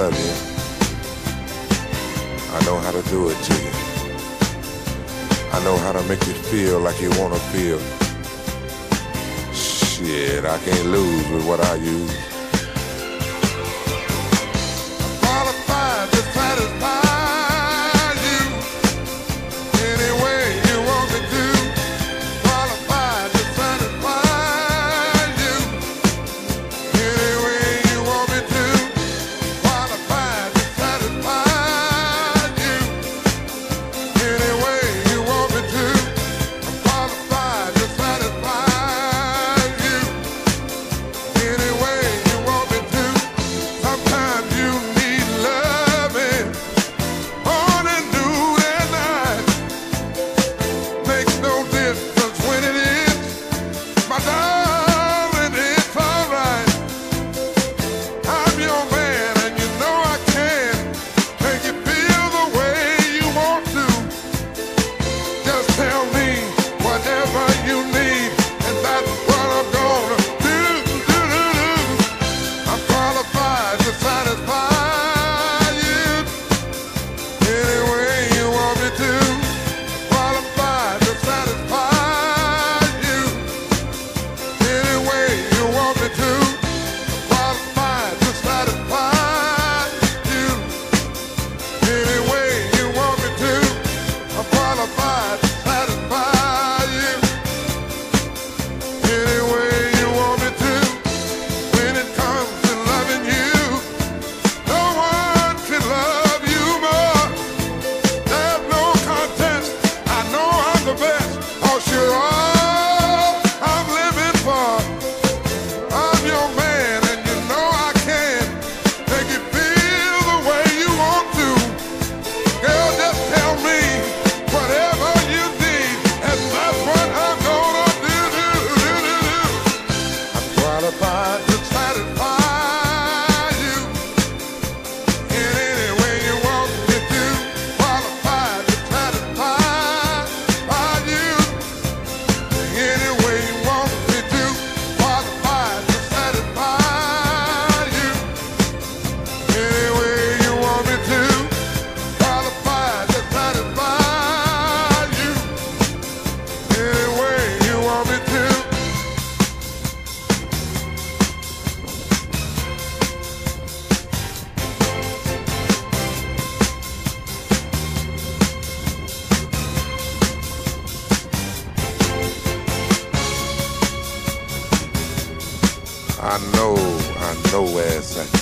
love you. I know how to do it to you. I know how to make you feel like you want to feel. Shit, I can't lose with what I use. I know, I know where it's at.